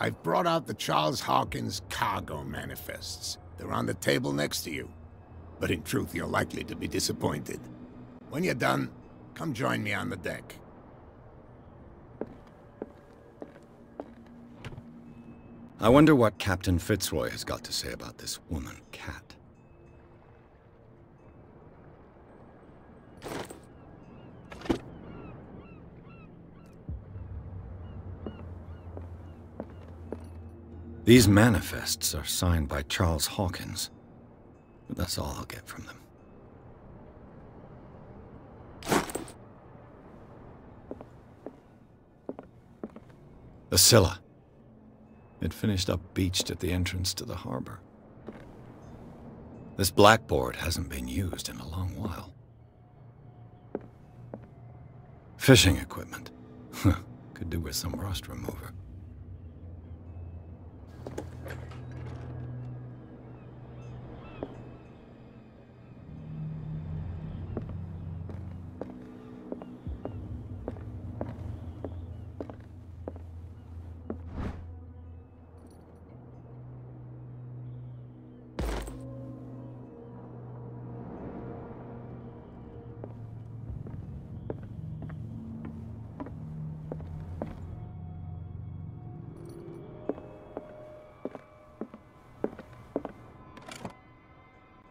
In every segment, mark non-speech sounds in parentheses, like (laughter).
I've brought out the Charles Hawkins cargo manifests. They're on the table next to you. But in truth, you're likely to be disappointed. When you're done, come join me on the deck. I wonder what Captain Fitzroy has got to say about this woman, Cat. These manifests are signed by Charles Hawkins. But that's all I'll get from them. The Scylla. It finished up beached at the entrance to the harbor. This blackboard hasn't been used in a long while. Fishing equipment. (laughs) Could do with some rust remover.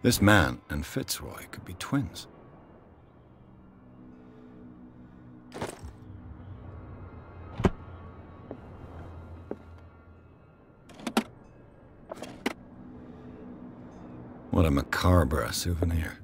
This man and Fitzroy could be twins. What a macabre souvenir.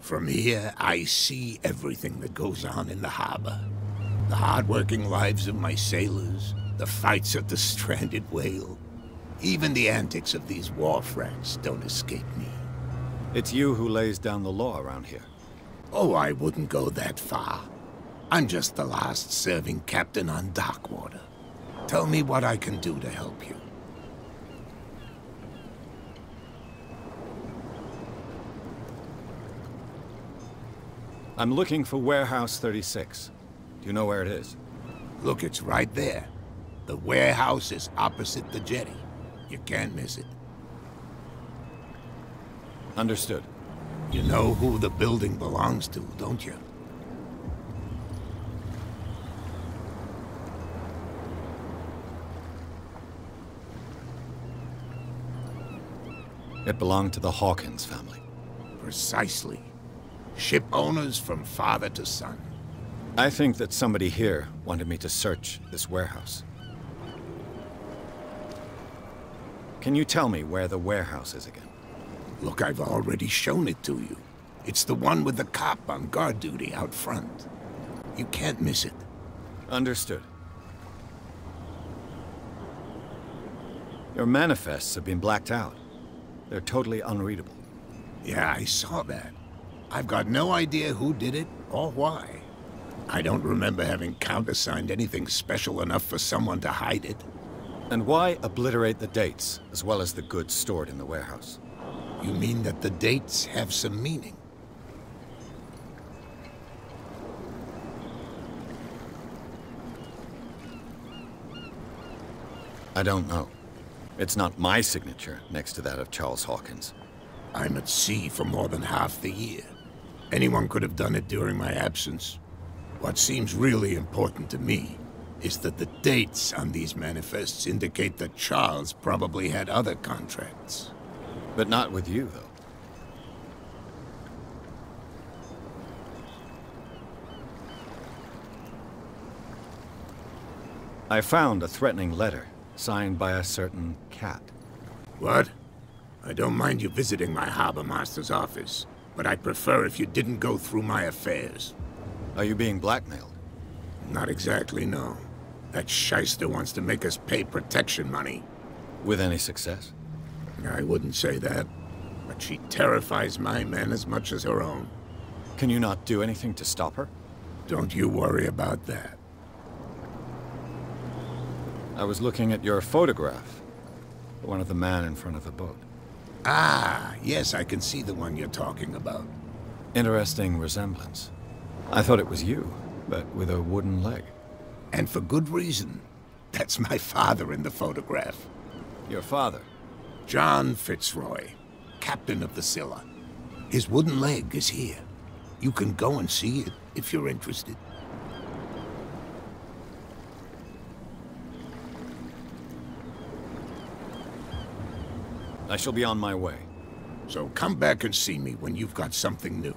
From here, I see everything that goes on in the harbor. The hard-working lives of my sailors, the fights of the stranded whale. Even the antics of these wharf rats don't escape me. It's you who lays down the law around here. Oh, I wouldn't go that far. I'm just the last serving captain on Darkwater. Tell me what I can do to help you. I'm looking for Warehouse 36. Do you know where it is? Look, it's right there. The warehouse is opposite the jetty. You can't miss it. Understood. You know who the building belongs to, don't you? It belonged to the Hawkins family. Precisely. Ship owners from father to son. I think that somebody here wanted me to search this warehouse. Can you tell me where the warehouse is again? Look, I've already shown it to you. It's the one with the cop on guard duty out front. You can't miss it. Understood. Your manifests have been blacked out. They're totally unreadable. Yeah, I saw that. I've got no idea who did it or why. I don't remember having countersigned anything special enough for someone to hide it. And why obliterate the dates, as well as the goods stored in the warehouse? You mean that the dates have some meaning? I don't know. It's not my signature next to that of Charles Hawkins. I'm at sea for more than half the year. Anyone could have done it during my absence. What seems really important to me is that the dates on these manifests indicate that Charles probably had other contracts. But not with you, though. I found a threatening letter, signed by a certain Cat. What? I don't mind you visiting my harbor master's office, but I'd prefer if you didn't go through my affairs. Are you being blackmailed? Not exactly, no. That shyster wants to make us pay protection money. With any success? I wouldn't say that, but she terrifies my men as much as her own. Can you not do anything to stop her? Don't you worry about that. I was looking at your photograph. One of the man in front of the boat. Ah, yes, I can see the one you're talking about. Interesting resemblance. I thought it was you, but with a wooden leg. And for good reason. That's my father in the photograph. Your father? John Fitzroy, captain of the Scylla. His wooden leg is here. You can go and see it if you're interested. I shall be on my way. So come back and see me when you've got something new.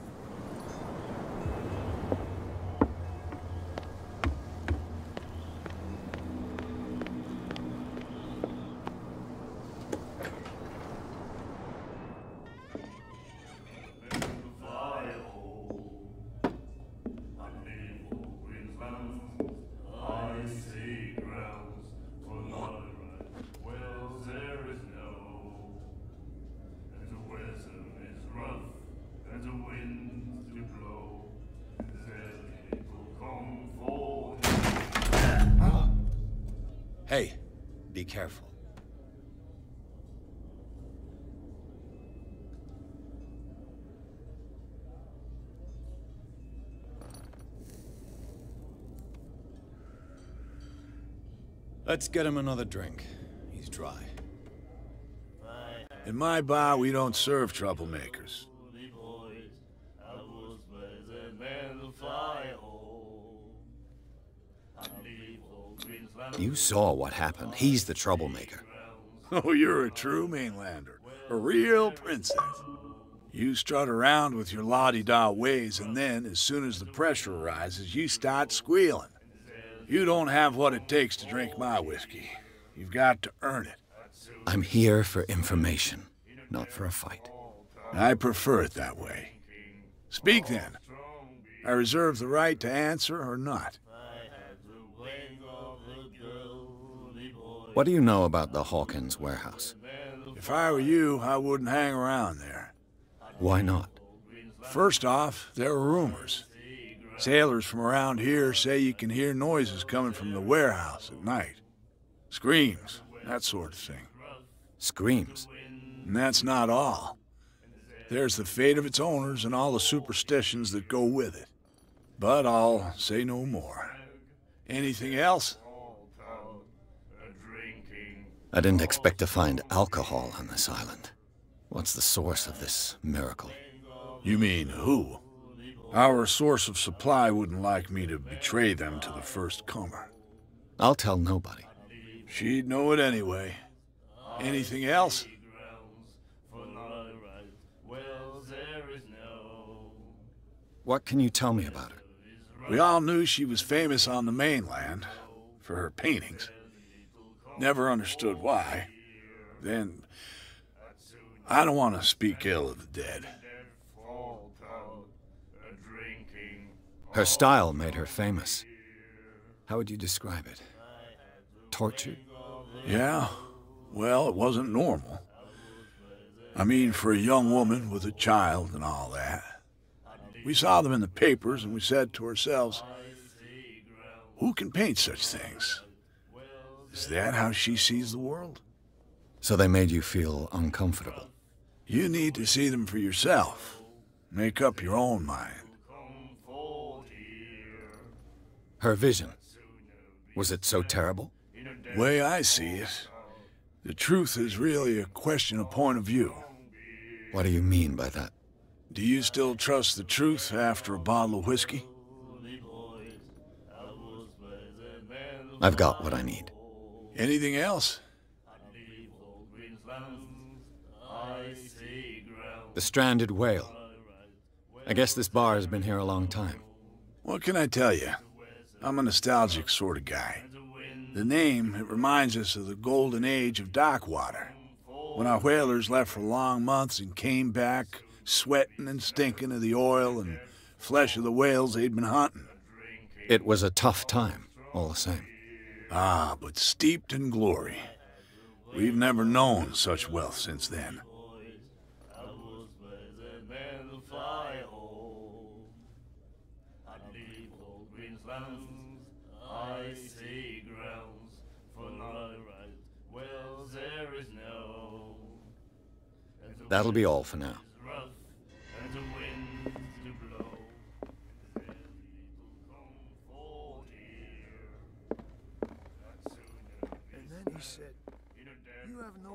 Let's get him another drink. He's dry. In my bar, we don't serve troublemakers. You saw what happened. He's the troublemaker. (laughs) Oh, you're a true mainlander. A real princess. You strut around with your la-di-da ways, and then, as soon as the pressure arises, you start squealing. You don't have what it takes to drink my whiskey. You've got to earn it. I'm here for information, not for a fight. I prefer it that way. Speak then. I reserve the right to answer or not. What do you know about the Hawkins warehouse? If I were you, I wouldn't hang around there. Why not? First off, there are rumors. Sailors from around here say you can hear noises coming from the warehouse at night. Screams, that sort of thing. Screams? And that's not all. There's the fate of its owners and all the superstitions that go with it. But I'll say no more. Anything else? I didn't expect to find alcohol on this island. What's the source of this miracle? You mean who? Our source of supply wouldn't like me to betray them to the first comer. I'll tell nobody. She'd know it anyway. Anything else? What can you tell me about her? We all knew she was famous on the mainland for her paintings. Never understood why. Then, I don't want to speak ill of the dead. Her style made her famous. How would you describe it? Tortured? Yeah? Well, it wasn't normal. I mean, for a young woman with a child and all that. We saw them in the papers and we said to ourselves, who can paint such things? Is that how she sees the world? So they made you feel uncomfortable? You need to see them for yourself. Make up your own mind. Her vision. Was it so terrible? Way I see it, the truth is really a question of point of view. What do you mean by that? Do you still trust the truth after a bottle of whiskey? I've got what I need. Anything else? The stranded whale. I guess this bar has been here a long time. What can I tell you? I'm a nostalgic sort of guy. The name, it reminds us of the golden age of Darkwater. When our whalers left for long months and came back sweating and stinking of the oil and flesh of the whales they'd been hunting. It was a tough time, all the same. Ah, but steeped in glory. We've never known such wealth since then. That'll be all for now.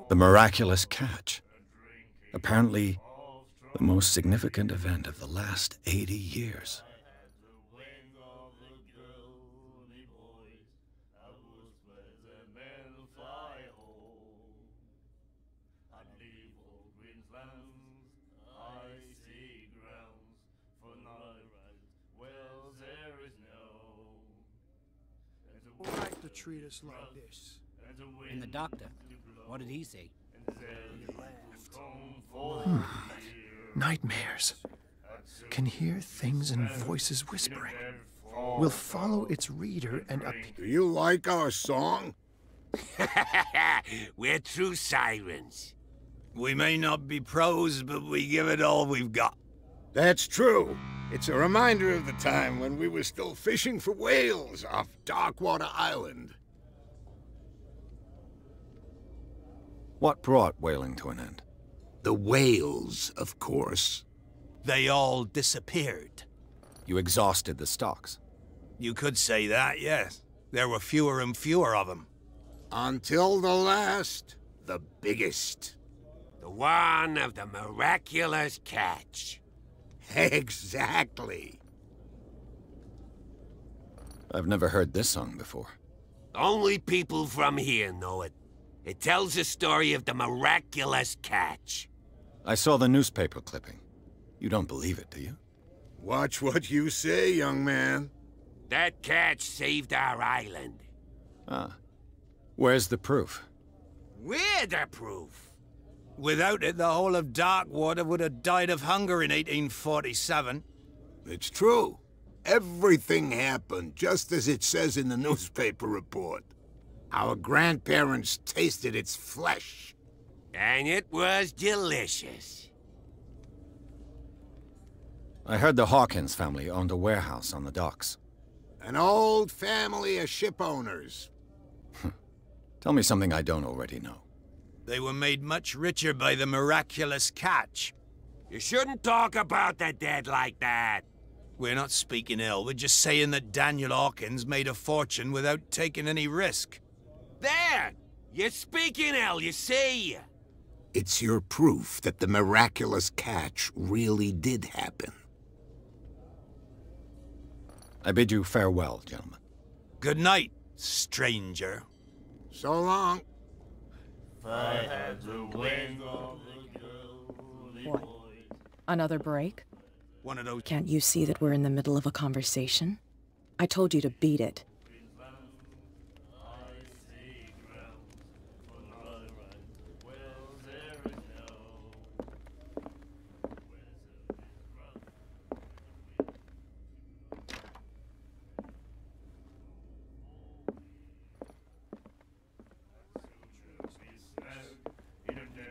The miraculous catch. Apparently, the most significant event of the last 80 years. Treat us like this. And the doctor, what did he say? Hmm. Nightmares. Can hear things and voices whispering. We'll follow its reader and up. Do you like our song? (laughs) We're true sirens. We may not be pros, but we give it all we've got. That's true. It's a reminder of the time when we were still fishing for whales off Darkwater Island. What brought whaling to an end? The whales, of course. They all disappeared. You exhausted the stocks. You could say that, yes. There were fewer and fewer of them. Until the last, the biggest. The one of the miraculous catch. (laughs) Exactly. I've never heard this song before. Only people from here know it. It tells the story of the miraculous catch. I saw the newspaper clipping. You don't believe it, do you? Watch what you say, young man. That catch saved our island. Ah. Where's the proof? We're the proof. Without it, the whole of Darkwater would have died of hunger in 1847. It's true. Everything happened just as it says in the (laughs) newspaper report. Our grandparents tasted its flesh. And it was delicious. I heard the Hawkins family owned a warehouse on the docks. An old family of ship owners. (laughs) Tell me something I don't already know. They were made much richer by the miraculous catch. You shouldn't talk about the dead like that. We're not speaking ill, we're just saying that Daniel Hawkins made a fortune without taking any risk. There! You're speaking ill, you see? It's your proof that the miraculous catch really did happen. I bid you farewell, gentlemen. Good night, stranger. So long. What? Another break? One of those. Can't you see that we're in the middle of a conversation? I told you to beat it.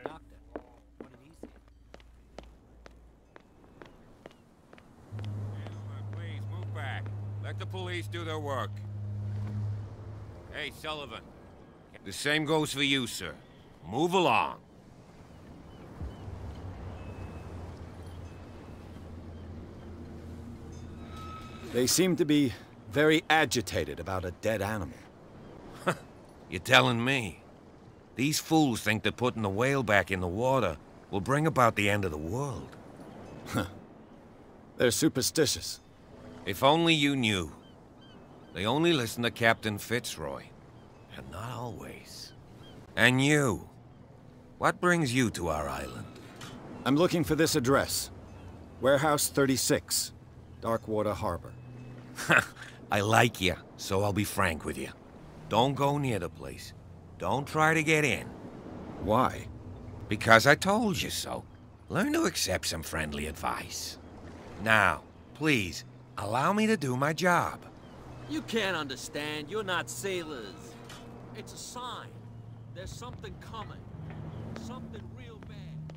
Doctor, what did he say? Gentlemen, please move back. Let the police do their work. Hey, Sullivan. The same goes for you, sir. Move along. They seem to be very agitated about a dead animal. You're telling me? These fools think that putting the whale back in the water will bring about the end of the world. They're superstitious. If only you knew. They only listen to Captain Fitzroy. And not always. And you. What brings you to our island? I'm looking for this address. Warehouse 36, Darkwater Harbor. (laughs) I like you, so I'll be frank with you. Don't go near the place. Don't try to get in. Why? Because I told you so. Learn to accept some friendly advice. Now, please, allow me to do my job. You can't understand. You're not sailors. It's a sign. There's something coming. Something real bad.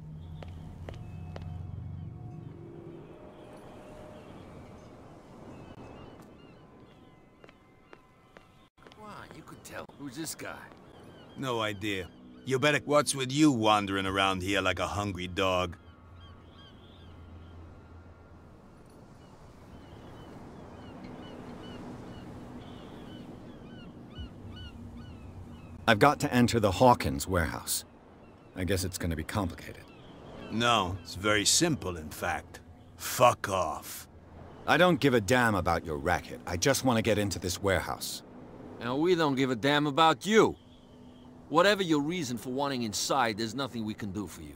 Come on, you could tell. Who's this guy? No idea. You better... What's with you wandering around here like a hungry dog? I've got to enter the Hawkins warehouse. I guess it's gonna be complicated. No, it's very simple, in fact. Fuck off. I don't give a damn about your racket. I just want to get into this warehouse. And we don't give a damn about you. Whatever your reason for wanting inside, there's nothing we can do for you.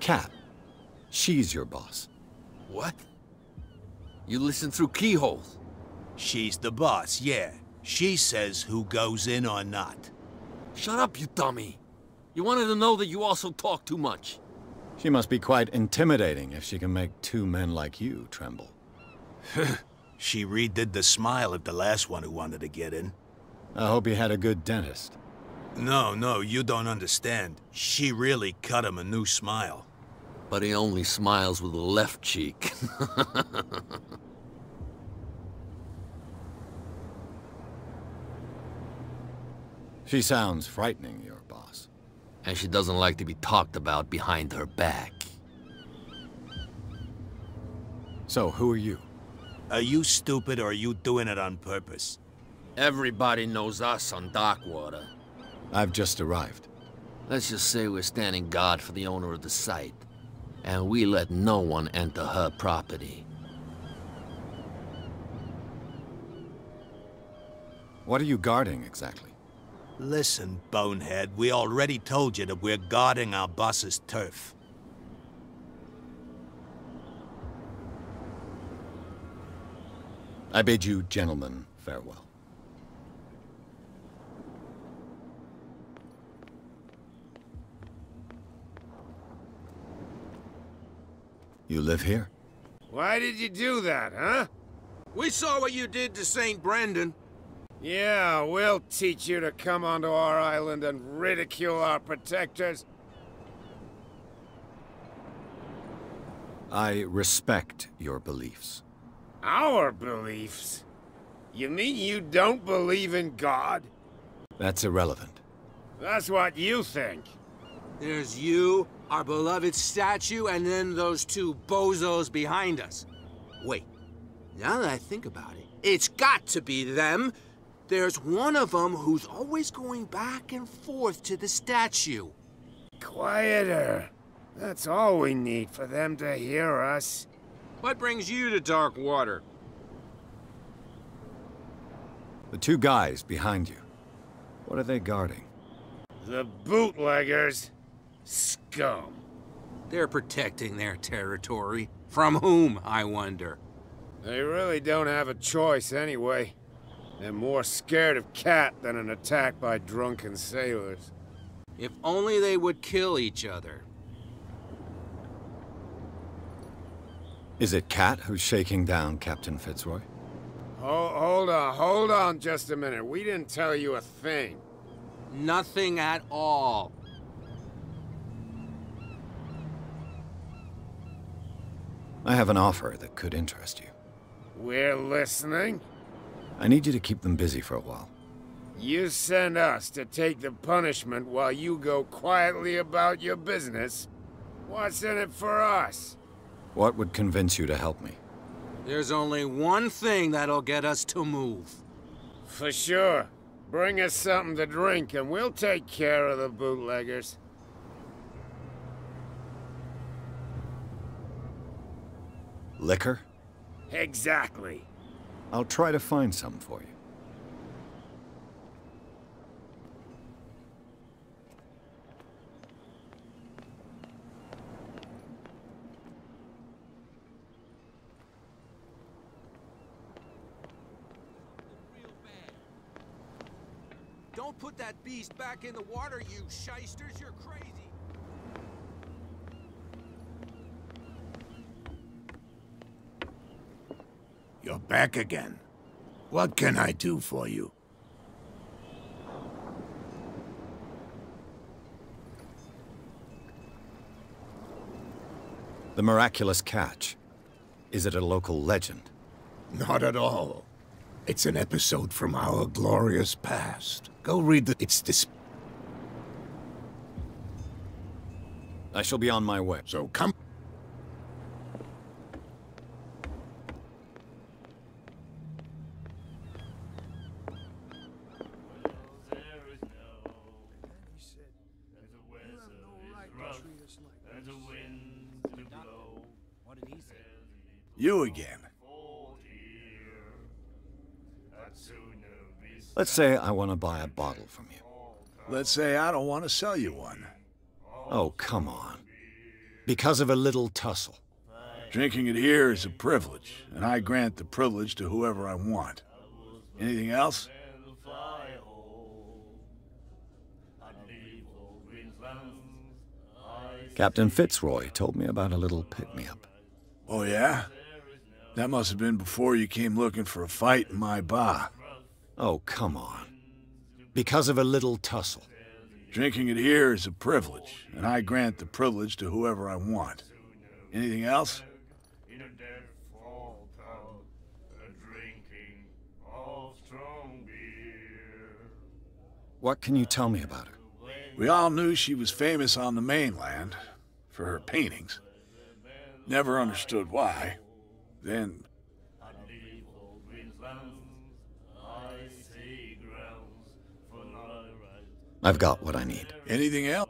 Cap, She's your boss. What? You listen through keyholes? She's the boss, yeah. She says who goes in or not. Shut up, you dummy. You wanted to know that you also talk too much. She must be quite intimidating if she can make two men like you tremble. (laughs) she redid the smile of the last one who wanted to get in. I hope he had a good dentist. No, no, you don't understand. She really cut him a new smile. But he only smiles with the left cheek. (laughs) she sounds frightening, your boss. And she doesn't like to be talked about behind her back. So, who are you? Are you stupid or are you doing it on purpose? Everybody knows us on Darkwater. I've just arrived. Let's just say we're standing guard for the owner of the site. And we let no one enter her property. What are you guarding, exactly? Listen, bonehead, we already told you that we're guarding our boss's turf. I bid you gentlemen farewell. You live here? Why did you do that, huh? We saw what you did to St. Brendan. Yeah, we'll teach you to come onto our island and ridicule our protectors. I respect your beliefs. Our beliefs? You mean you don't believe in God? That's irrelevant. That's what you think. There's you, our beloved statue, and then those two bozos behind us. Wait, now that I think about it, it's got to be them. There's one of them who's always going back and forth to the statue. Quieter. That's all we need for them to hear us. What brings you to Dark Water? The two guys behind you. What are they guarding? The bootleggers. Scum. They're protecting their territory. From whom, I wonder? They really don't have a choice anyway. They're more scared of Cat than an attack by drunken sailors. If only they would kill each other. Is it Cat who's shaking down Captain Fitzroy? Oh, hold on, hold on just a minute. We didn't tell you a thing. Nothing at all. I have an offer that could interest you. We're listening. I need you to keep them busy for a while. You send us to take the punishment while you go quietly about your business. What's in it for us? What would convince you to help me? There's only one thing that'll get us to move. For sure. Bring us something to drink and we'll take care of the bootleggers. Liquor? Exactly. I'll try to find some for you. Don't put that beast back in the water, you shysters. You're crazy. Back again. What can I do for you? The miraculous catch. Is it a local legend? Not at all. It's an episode from our glorious past. Go read the... It's this... I shall be on my way. So come... What did he say? You again. Let's say I want to buy a bottle from you. Let's say I don't want to sell you one. Oh, come on. Because of a little tussle. Drinking it here is a privilege, and I grant the privilege to whoever I want. Anything else? Captain Fitzroy told me about a little pick-me-up. Oh, yeah? That must have been before you came looking for a fight in my bar. Oh, come on. Because of a little tussle. Drinking it here is a privilege, and I grant the privilege to whoever I want. Anything else? In a dead fall. A uh, drinking all strong beer. What can you tell me about her? We all knew she was famous on the mainland for her paintings. Never understood why. Then I've got what I need. anything else?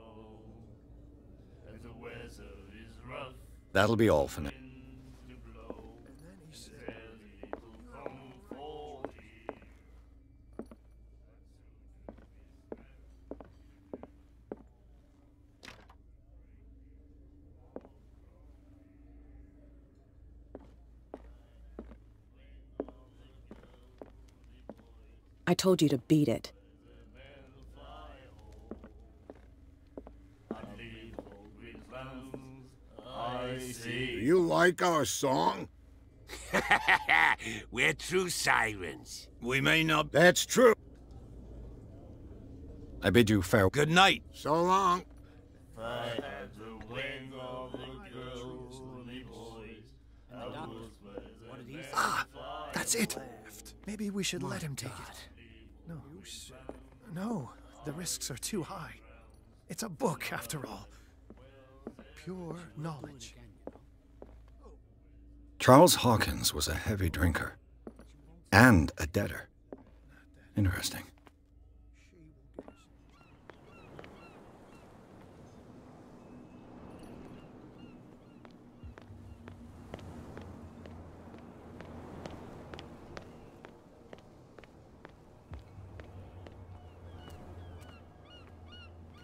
That'll be all for now. I told you to beat it. Do you like our song? (laughs) We're true sirens. We may not... That's true. I bid you farewell. Good night. So long. What did he say? Ah, that's it. Maybe we should let him take it. No. No, the risks are too high. It's a book, after all. Pure knowledge. Charles Hawkins was a heavy drinker. And a debtor. Interesting.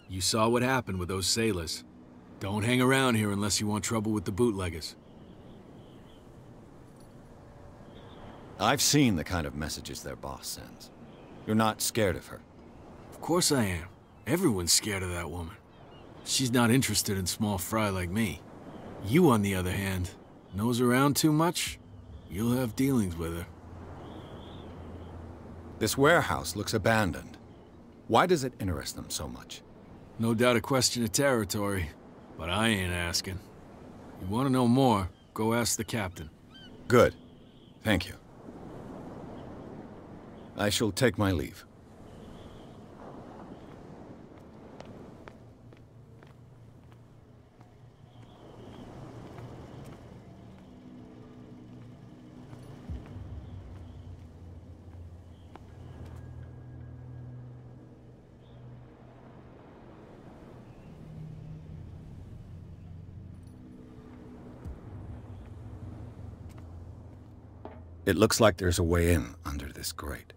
You saw what happened with those sailors. Don't hang around here unless you want trouble with the bootleggers. I've seen the kind of messages their boss sends. You're not scared of her. Of course I am. Everyone's scared of that woman. She's not interested in small fry like me. You, on the other hand, nose around too much, you'll have dealings with her. This warehouse looks abandoned. Why does it interest them so much? No doubt a question of territory, but I ain't asking. You want to know more, go ask the captain. Good. Thank you. I shall take my leave. It looks like there's a way in under this grate.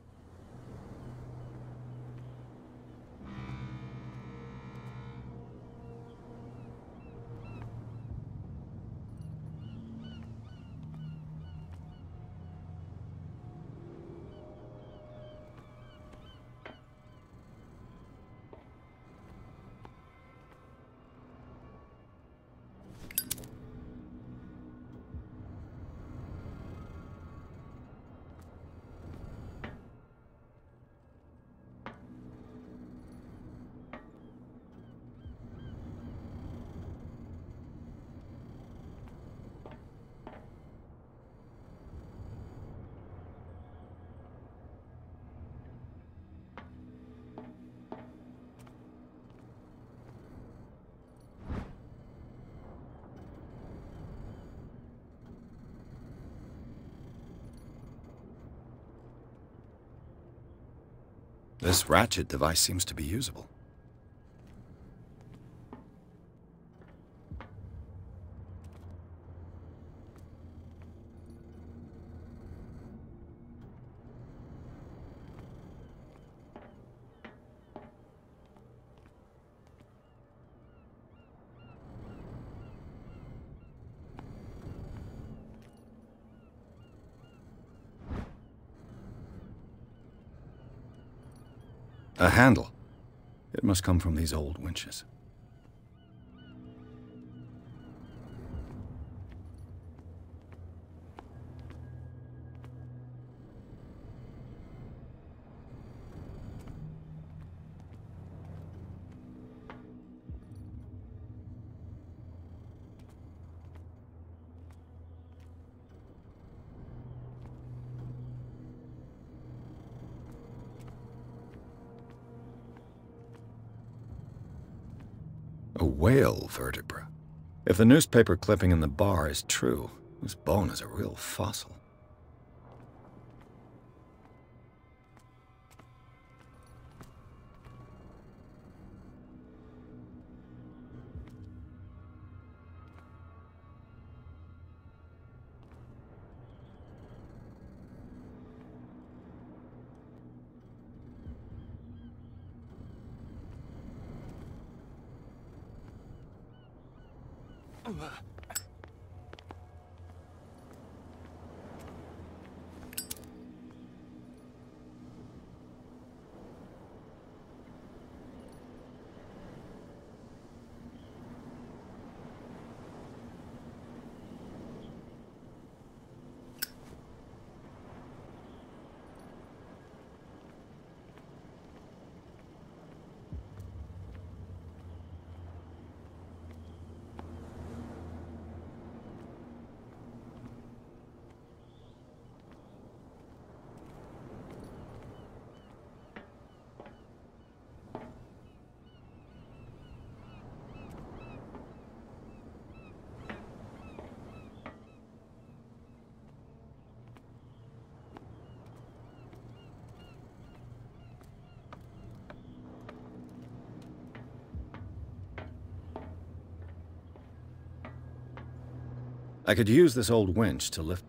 This ratchet device seems to be usable. A handle. It must come from these old winches. A whale vertebra. If the newspaper clipping in the bar is true, this bone is a real fossil. I could use this old winch to lift.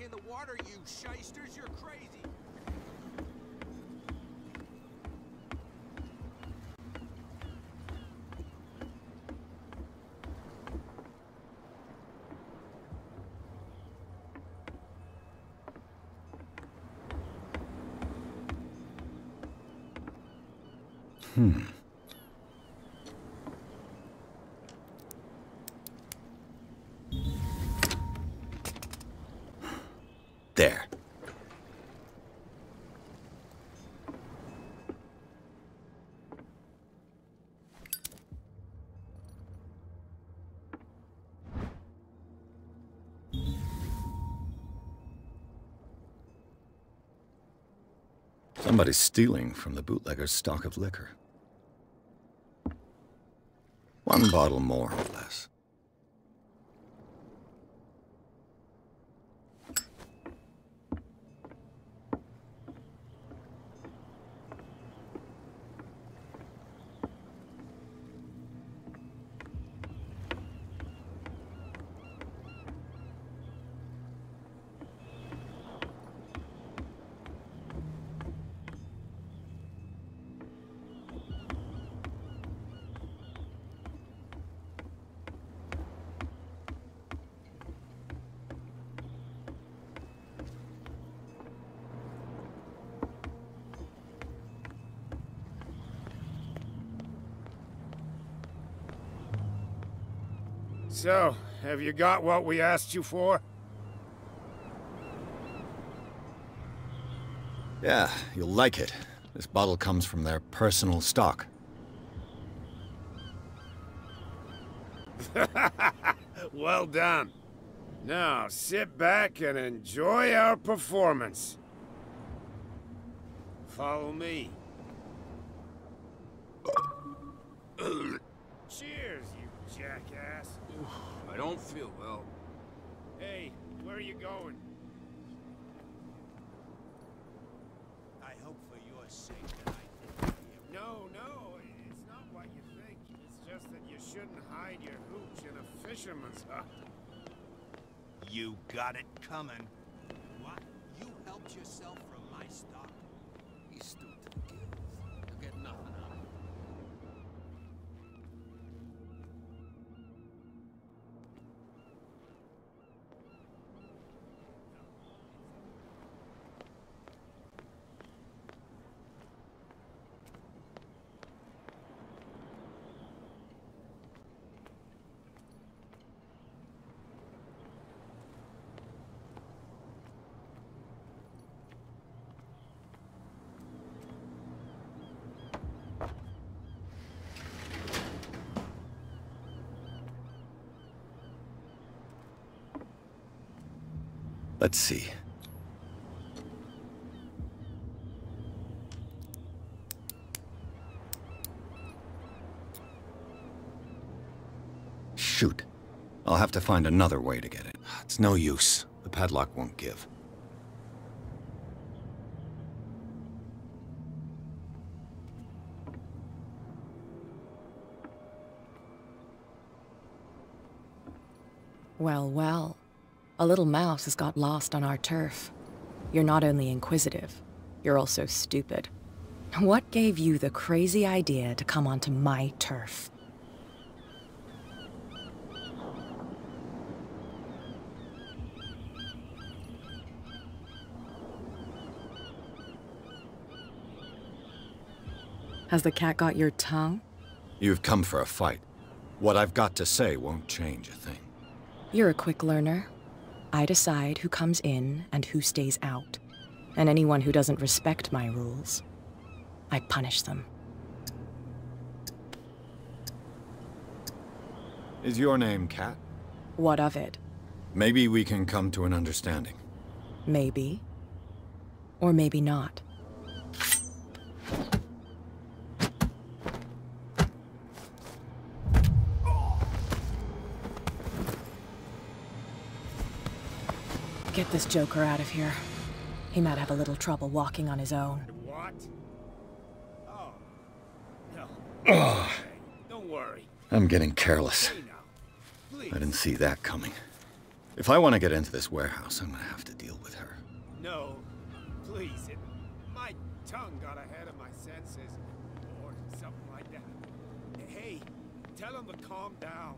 In the water, you shysters. You're crazy. Somebody's stealing from the bootlegger's stock of liquor. One bottle more. So, have you got what we asked you for? Yeah, you'll like it. This bottle comes from their personal stock. (laughs) well done. Now, sit back and enjoy our performance. Follow me. Cheers, you jackass. I don't feel well. Hey, where are you going? I hope for your sake that I didn't hear. No, no, it's not what you think. It's just that you shouldn't hide your hooch in a fisherman's hut. You got it coming. What? You helped yourself from my stock? Let's see. Shoot. I'll have to find another way to get it. It's no use. The padlock won't give. Well, well. A little mouse has got lost on our turf. You're not only inquisitive, you're also stupid. What gave you the crazy idea to come onto my turf? Has the cat got your tongue? You've come for a fight. What I've got to say won't change a thing. You're a quick learner. I decide who comes in and who stays out. And anyone who doesn't respect my rules, I punish them. Is your name Cat? What of it? Maybe we can come to an understanding. Maybe. Or maybe not. Get this joker out of here. He might have a little trouble walking on his own. What? Oh. No. Don't worry. I'm getting careless. Hey now. Please. I didn't see that coming. If I want to get into this warehouse, I'm gonna have to deal with her. No, please. It, my tongue got ahead of my senses. Or something like that. Hey, tell him to calm down.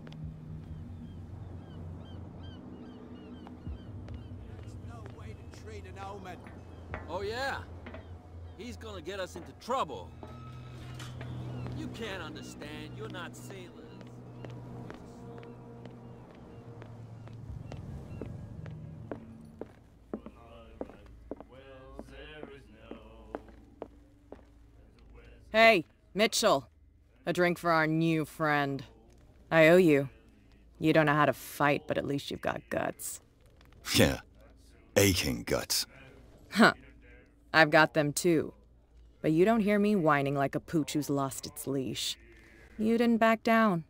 There's no way to treat an omen. Oh, yeah? He's gonna get us into trouble. You can't understand. You're not sailors. Hey, Mitchell. A drink for our new friend. I owe you. You don't know how to fight, but at least you've got guts. Yeah. Aching guts. Huh. I've got them too. But you don't hear me whining like a pooch who's lost its leash. You didn't back down.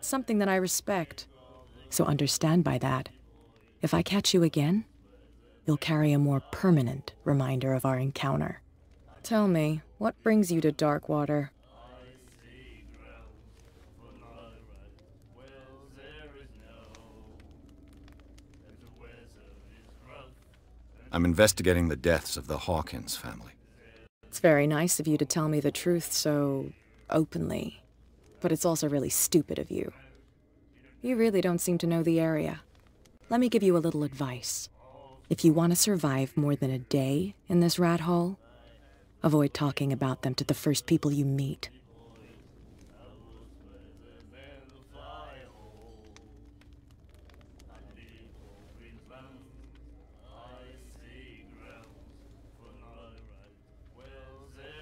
Something that I respect. So understand by that. If I catch you again, you'll carry a more permanent reminder of our encounter. Tell me, what brings you to Darkwater? I'm investigating the deaths of the Hawkins family. It's very nice of you to tell me the truth so openly, but it's also really stupid of you. You really don't seem to know the area. Let me give you a little advice. If you want to survive more than a day in this rat hole, avoid talking about them to the first people you meet.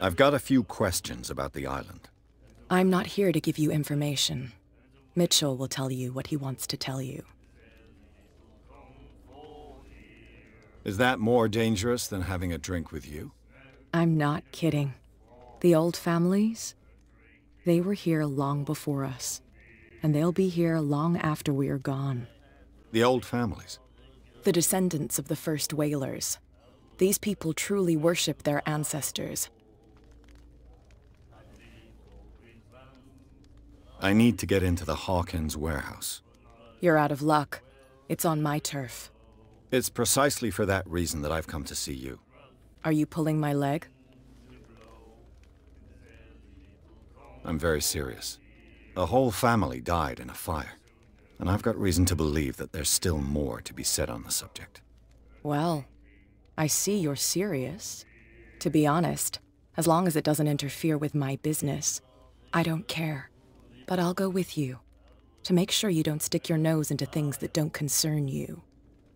I've got a few questions about the island. I'm not here to give you information. Mitchell will tell you what he wants to tell you. Is that more dangerous than having a drink with you? I'm not kidding. The old families, they were here long before us, and they'll be here long after we are gone. The old families? The descendants of the first whalers. These people truly worship their ancestors. I need to get into the Hawkins warehouse. You're out of luck. It's on my turf. It's precisely for that reason that I've come to see you. Are you pulling my leg? I'm very serious. A whole family died in a fire, and I've got reason to believe that there's still more to be said on the subject. Well, I see you're serious. To be honest, as long as it doesn't interfere with my business, I don't care. But I'll go with you, to make sure you don't stick your nose into things that don't concern you.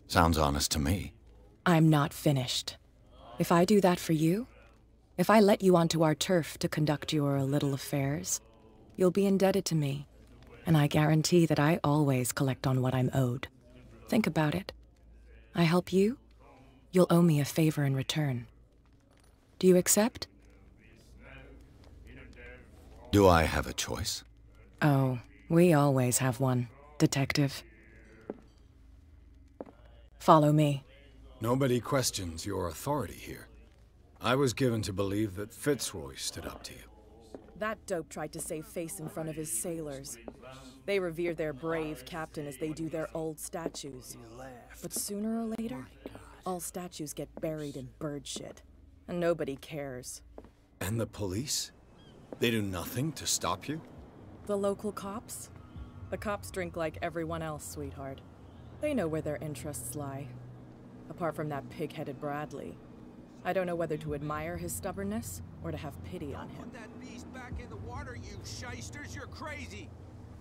Sounds honest to me. I'm not finished. If I do that for you, if I let you onto our turf to conduct your little affairs, you'll be indebted to me, and I guarantee that I always collect on what I'm owed. Think about it. I help you, you'll owe me a favor in return. Do you accept? Do I have a choice? Oh, we always have one, Detective. Follow me. Nobody questions your authority here. I was given to believe that Fitzroy stood up to you. That dope tried to save face in front of his sailors. They revere their brave captain as they do their old statues. But sooner or later, all statues get buried in bird shit. And nobody cares. And the police? They do nothing to stop you? The local cops? The cops drink like everyone else, sweetheart. They know where their interests lie. Apart from that pig-headed Bradley. I don't know whether to admire his stubbornness or to have pity on him. Put that beast back in the water, you shysters! You're crazy!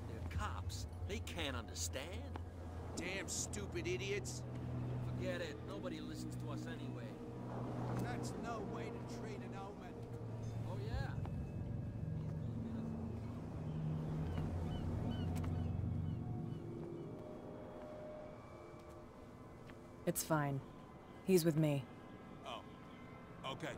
They're cops. They can't understand. Damn stupid idiots! Forget it. Nobody listens to us anyway. That's no way to treat an omen. Oh, yeah. It's fine. He's with me. Oh. Okay.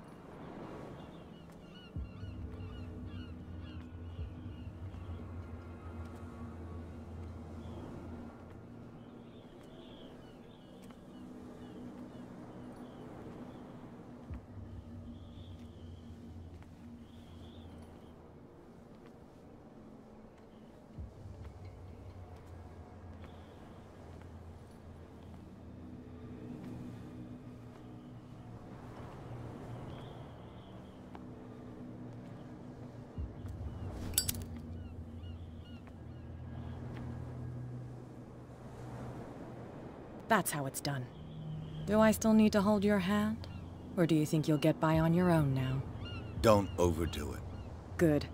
That's how it's done. Do I still need to hold your hand? Or do you think you'll get by on your own now? Don't overdo it. Good.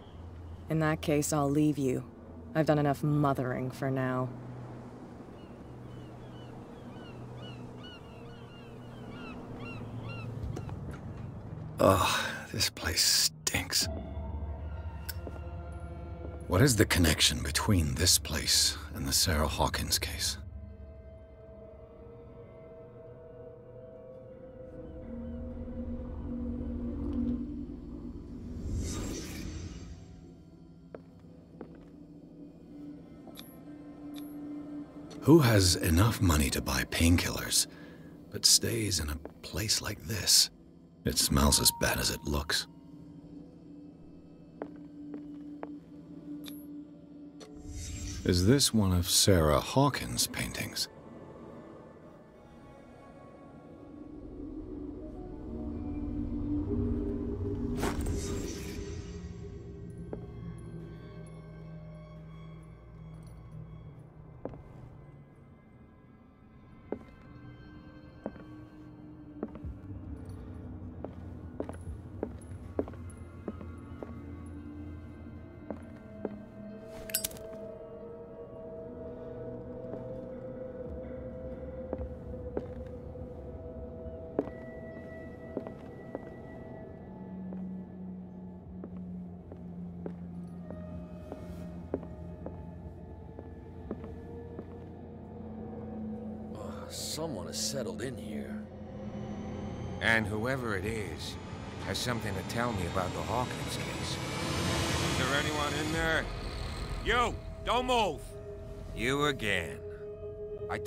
In that case, I'll leave you. I've done enough mothering for now. Ugh, this place stinks. What is the connection between this place and the Sarah Hawkins case? Who has enough money to buy painkillers, but stays in a place like this? It smells as bad as it looks. Is this one of Sarah Hawkins' paintings?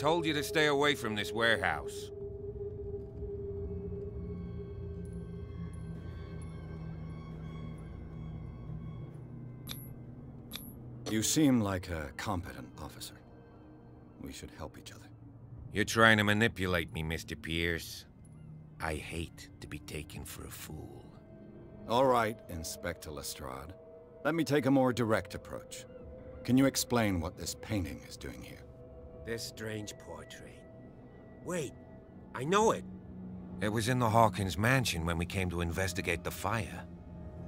Told you to stay away from this warehouse. You seem like a competent officer. We should help each other. You're trying to manipulate me, Mr. Pierce. I hate to be taken for a fool. All right, Inspector Lestrade. Let me take a more direct approach. Can you explain what this painting is doing here? This strange portrait. Wait, I know it. It was in the Hawkins mansion when we came to investigate the fire.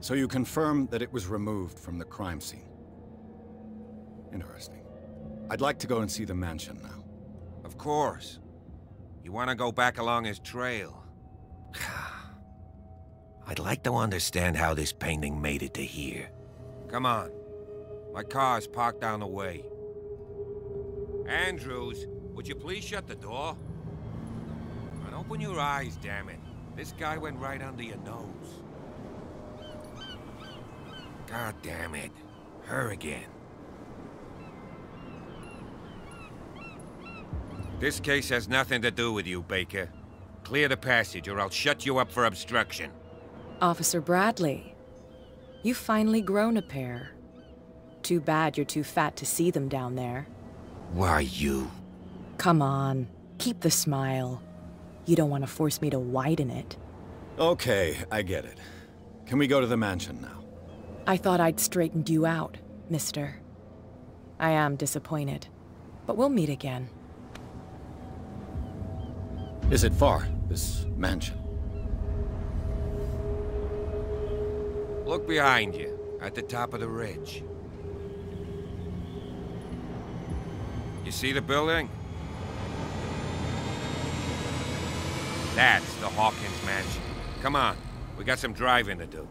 So you confirm that it was removed from the crime scene? Interesting. I'd like to go and see the mansion now. Of course. You want to go back along his trail? (sighs) I'd like to understand how this painting made it to here. Come on. My car's parked down the way. Andrews, would you please shut the door? And open your eyes, damn it. This guy went right under your nose. God damn it. Her again. This case has nothing to do with you, Baker. Clear the passage or I'll shut you up for obstruction. Officer Bradley. You've finally grown a pair. Too bad you're too fat to see them down there. Why you? Come on, keep the smile. You don't want to force me to widen it. Okay, I get it. Can we go to the mansion now? I thought I'd straightened you out, mister. I am disappointed, but we'll meet again. Is it far, this mansion? Look behind you, at the top of the ridge. You see the building? That's the Hawkins mansion. Come on, we got some driving to do.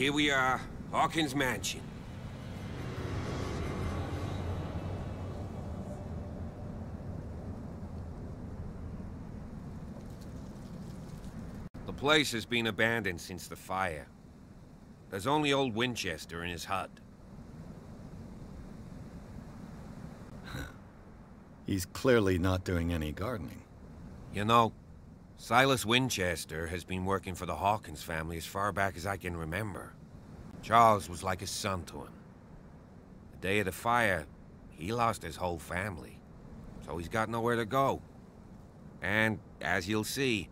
here we are, Hawkins Mansion. The place has been abandoned since the fire. There's only old Winchester in his hut. He's clearly not doing any gardening. You know, Silas Winchester has been working for the Hawkins family as far back as I can remember. Charles was like a son to him. The day of the fire, he lost his whole family. So he's got nowhere to go. And, as you'll see,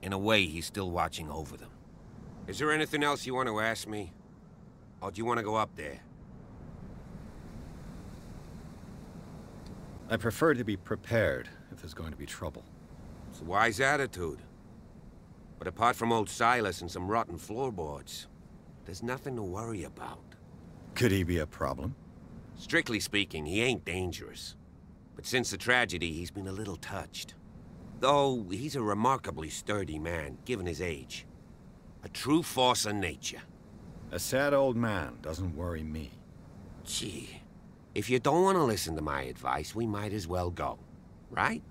in a way, he's still watching over them. Is there anything else you want to ask me? Or do you want to go up there? I prefer to be prepared if there's going to be trouble. It's a wise attitude. But apart from old Silas and some rotten floorboards, there's nothing to worry about. Could he be a problem? Strictly speaking, he ain't dangerous. But since the tragedy, he's been a little touched. Though, he's a remarkably sturdy man, given his age. A true force of nature. A sad old man doesn't worry me. Gee, if you don't want to listen to my advice, we might as well go. Right?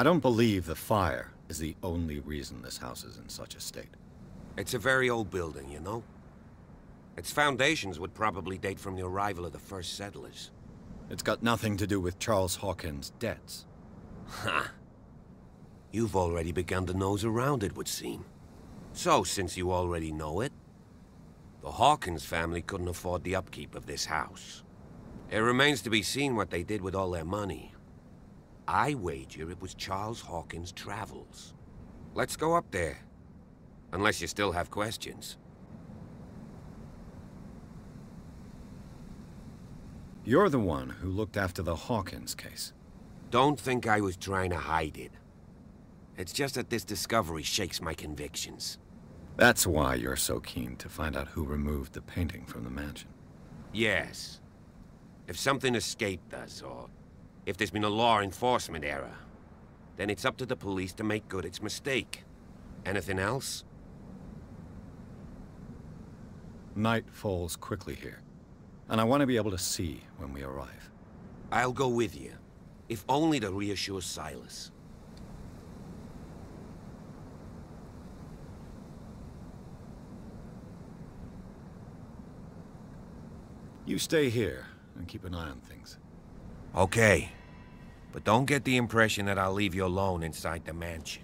I don't believe the fire is the only reason this house is in such a state. It's a very old building, you know? Its foundations would probably date from the arrival of the first settlers. It's got nothing to do with Charles Hawkins' debts. Ha! You've already begun to nose around, it would seem. So, since you already know it, the Hawkins family couldn't afford the upkeep of this house. It remains to be seen what they did with all their money. I wager it was Charles Hawkins' travels. Let's go up there. Unless you still have questions. You're the one who looked after the Hawkins case. Don't think I was trying to hide it. It's just that this discovery shakes my convictions. That's why you're so keen to find out who removed the painting from the mansion. Yes. If something escaped us, or if there's been a law enforcement error, then it's up to the police to make good its mistake. Anything else? Night falls quickly here, and I want to be able to see when we arrive. I'll go with you, if only to reassure Silas. You stay here and keep an eye on things. Okay. But don't get the impression that I'll leave you alone inside the mansion.